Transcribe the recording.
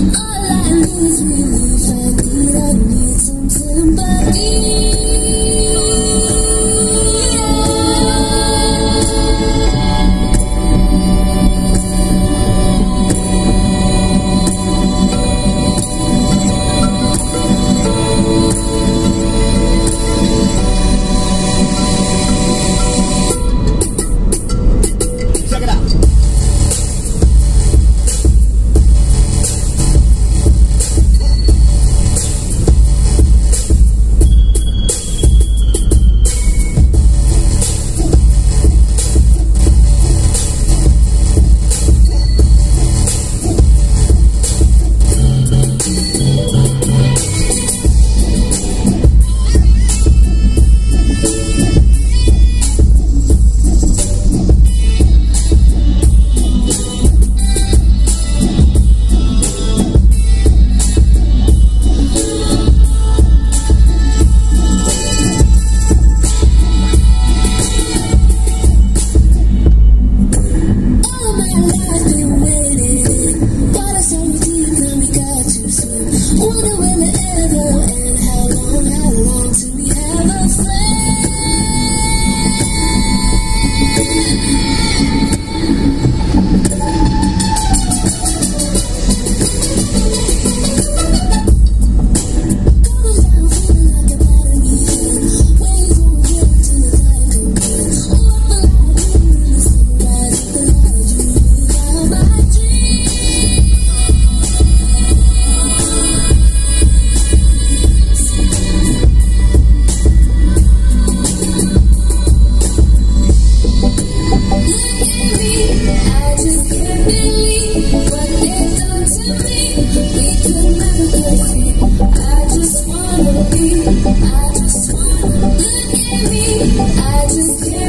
what they done to me.